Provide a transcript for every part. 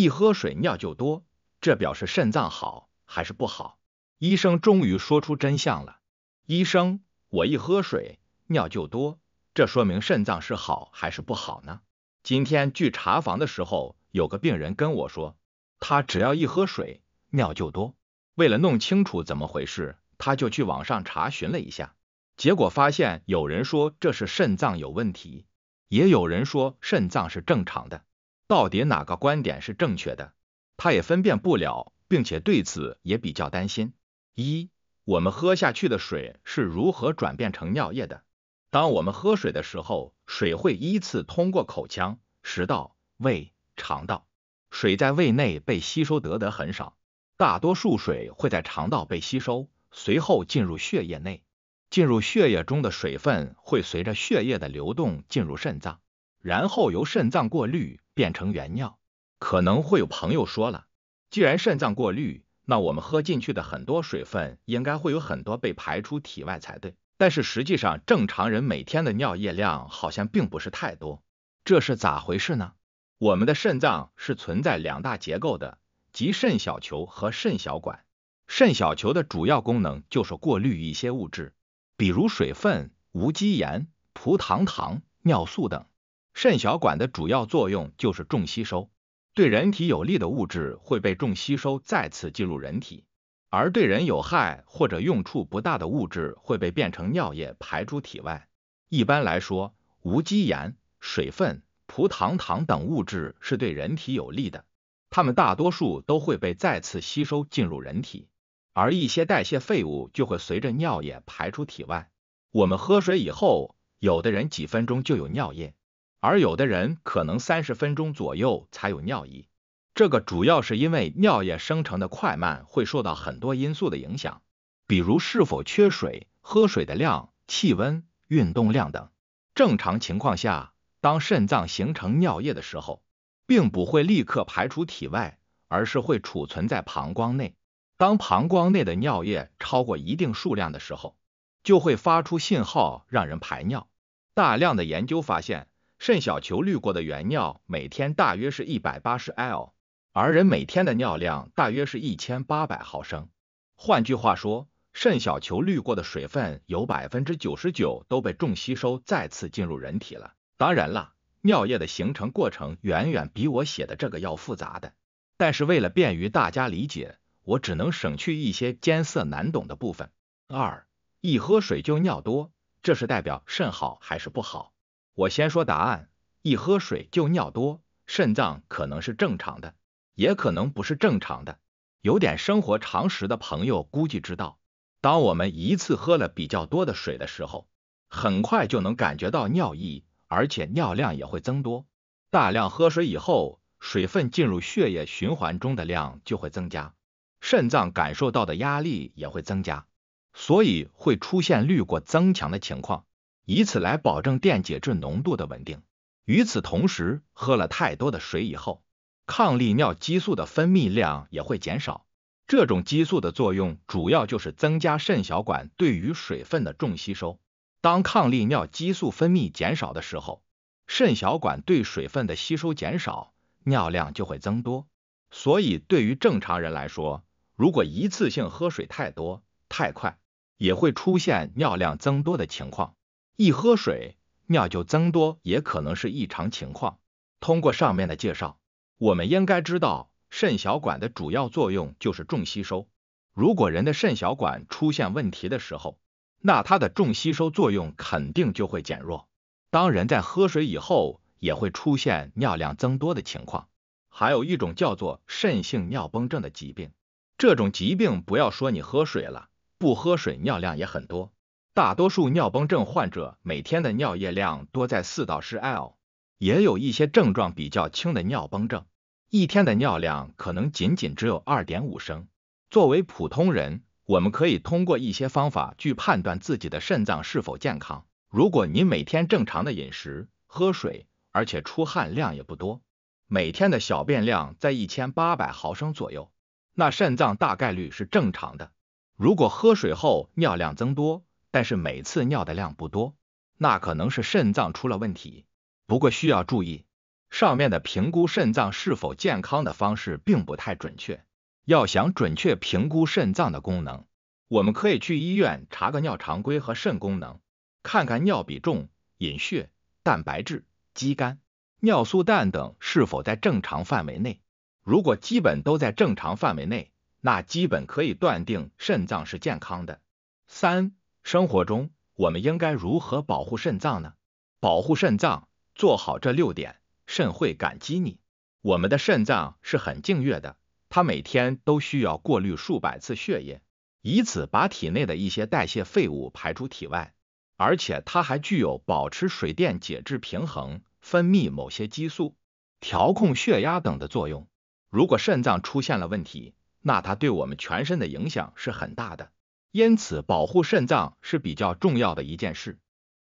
一喝水尿就多，这表示肾脏好还是不好？医生终于说出真相了。医生，我一喝水尿就多，这说明肾脏是好还是不好呢？今天去查房的时候，有个病人跟我说，他只要一喝水尿就多。为了弄清楚怎么回事，他就去网上查询了一下，结果发现有人说这是肾脏有问题，也有人说肾脏是正常的。到底哪个观点是正确的？他也分辨不了，并且对此也比较担心。一我们喝下去的水是如何转变成尿液的？当我们喝水的时候，水会依次通过口腔、食道、胃、肠道。水在胃内被吸收得的很少，大多数水会在肠道被吸收，随后进入血液内。进入血液中的水分会随着血液的流动进入肾脏，然后由肾脏过滤变成原尿。可能会有朋友说了，既然肾脏过滤，那我们喝进去的很多水分应该会有很多被排出体外才对，但是实际上正常人每天的尿液量好像并不是太多，这是咋回事呢？我们的肾脏是存在两大结构的，即肾小球和肾小管。肾小球的主要功能就是过滤一些物质，比如水分、无机盐、葡糖糖、尿素等。肾小管的主要作用就是重吸收。对人体有利的物质会被重吸收，再次进入人体；而对人有害或者用处不大的物质会被变成尿液排出体外。一般来说，无机盐、水分、葡糖糖等物质是对人体有利的，它们大多数都会被再次吸收进入人体，而一些代谢废物就会随着尿液排出体外。我们喝水以后，有的人几分钟就有尿液。而有的人可能三十分钟左右才有尿意，这个主要是因为尿液生成的快慢会受到很多因素的影响，比如是否缺水、喝水的量、气温、运动量等。正常情况下，当肾脏形成尿液的时候，并不会立刻排出体外，而是会储存在膀胱内。当膀胱内的尿液超过一定数量的时候，就会发出信号让人排尿。大量的研究发现。肾小球滤过的原尿每天大约是一百八十 l，而人每天的尿量大约是一千八百毫升。换句话说，肾小球滤过的水分有百分之九十九都被重吸收，再次进入人体了。当然了，尿液的形成过程远远比我写的这个要复杂的，但是为了便于大家理解，我只能省去一些艰涩难懂的部分。二，一喝水就尿多，这是代表肾好还是不好？我先说答案，一喝水就尿多，肾脏可能是正常的，也可能不是正常的。有点生活常识的朋友估计知道，当我们一次喝了比较多的水的时候，很快就能感觉到尿意，而且尿量也会增多。大量喝水以后，水分进入血液循环中的量就会增加，肾脏感受到的压力也会增加，所以会出现滤过增强的情况。以此来保证电解质浓度的稳定。与此同时，喝了太多的水以后，抗利尿激素的分泌量也会减少。这种激素的作用主要就是增加肾小管对于水分的重吸收。当抗利尿激素分泌减少的时候，肾小管对水分的吸收减少，尿量就会增多。所以，对于正常人来说，如果一次性喝水太多、太快，也会出现尿量增多的情况。一喝水，尿就增多，也可能是异常情况。通过上面的介绍，我们应该知道，肾小管的主要作用就是重吸收。如果人的肾小管出现问题的时候，那它的重吸收作用肯定就会减弱。当人在喝水以后，也会出现尿量增多的情况。还有一种叫做肾性尿崩症的疾病，这种疾病不要说你喝水了，不喝水尿量也很多。大多数尿崩症患者每天的尿液量多在四到十 l，也有一些症状比较轻的尿崩症，一天的尿量可能仅仅只有二点五升。作为普通人，我们可以通过一些方法去判断自己的肾脏是否健康。如果你每天正常的饮食、喝水，而且出汗量也不多，每天的小便量在一千八百毫升左右，那肾脏大概率是正常的。如果喝水后尿量增多，但是每次尿的量不多，那可能是肾脏出了问题。不过需要注意，上面的评估肾脏是否健康的方式并不太准确。要想准确评估肾脏的功能，我们可以去医院查个尿常规和肾功能，看看尿比重、隐血、蛋白质、肌酐、尿素氮等是否在正常范围内。如果基本都在正常范围内，那基本可以断定肾脏是健康的。三、生活中我们应该如何保护肾脏呢？保护肾脏，做好这六点，肾会感激你。我们的肾脏是很敬业的，它每天都需要过滤数百次血液，以此把体内的一些代谢废物排出体外，而且它还具有保持水电解质平衡、分泌某些激素、调控血压等的作用。如果肾脏出现了问题，那它对我们全身的影响是很大的。因此，保护肾脏是比较重要的一件事。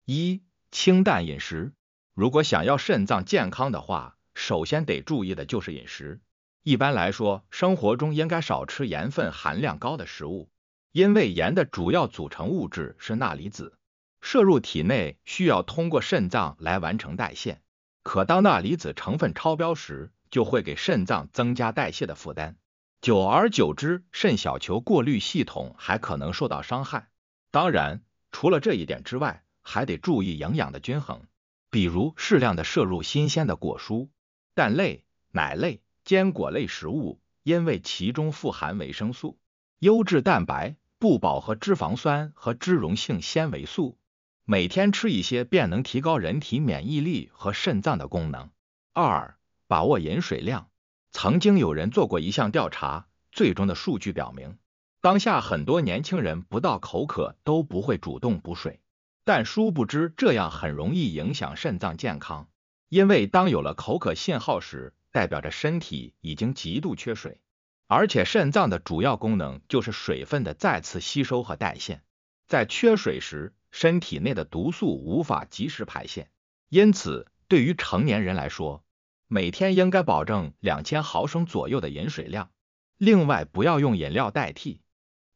一、清淡饮食。如果想要肾脏健康的话，首先得注意的就是饮食。一般来说，生活中应该少吃盐分含量高的食物，因为盐的主要组成物质是钠离子，摄入体内需要通过肾脏来完成代谢。可当钠离子成分超标时，就会给肾脏增加代谢的负担，久而久之，肾小球过滤系统还可能受到伤害。当然，除了这一点之外，还得注意营养的均衡，比如适量的摄入新鲜的果蔬、蛋类、奶类、坚果类食物，因为其中富含维生素、优质蛋白、不饱和脂肪酸和脂溶性纤维素。每天吃一些，便能提高人体免疫力和肾脏的功能。二把握饮水量。曾经有人做过一项调查，最终的数据表明，当下很多年轻人不到口渴都不会主动补水，但殊不知这样很容易影响肾脏健康。因为当有了口渴信号时，代表着身体已经极度缺水，而且肾脏的主要功能就是水分的再次吸收和代谢，在缺水时，身体内的毒素无法及时排泄，因此对于成年人来说，每天应该保证两千毫升左右的饮水量，另外不要用饮料代替。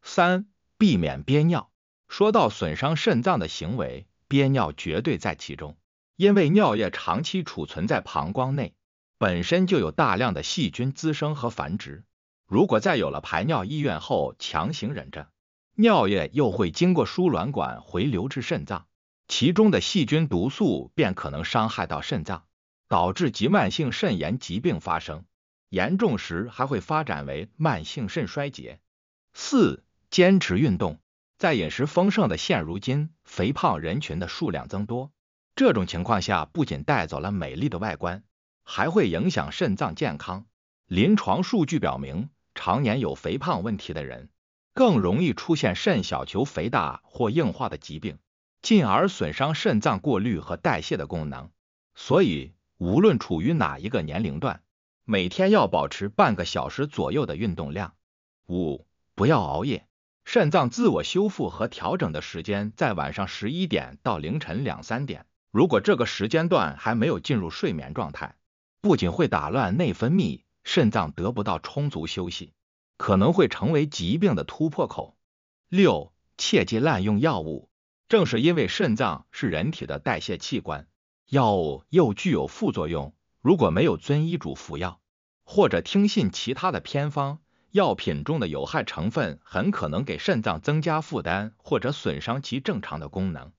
三、避免憋尿。说到损伤肾脏的行为，憋尿绝对在其中，因为尿液长期储存在膀胱内，本身就有大量的细菌滋生和繁殖。如果在有了排尿意愿后强行忍着，尿液又会经过输卵管回流至肾脏，其中的细菌毒素便可能伤害到肾脏。导致急慢性肾炎疾病发生，严重时还会发展为慢性肾衰竭。四、坚持运动。在饮食丰盛的现如今，肥胖人群的数量增多，这种情况下不仅带走了美丽的外观，还会影响肾脏健康。临床数据表明，常年有肥胖问题的人，更容易出现肾小球肥大或硬化的疾病，进而损伤肾脏过滤和代谢的功能。所以，无论处于哪一个年龄段，每天要保持半个小时左右的运动量。五、不要熬夜。肾脏自我修复和调整的时间在晚上十一点到凌晨两三点。如果这个时间段还没有进入睡眠状态，不仅会打乱内分泌，肾脏得不到充足休息，可能会成为疾病的突破口。六、切忌滥用药物。正是因为肾脏是人体的代谢器官。药物又具有副作用，如果没有遵医嘱服药，或者听信其他的偏方，药品中的有害成分很可能给肾脏增加负担，或者损伤其正常的功能。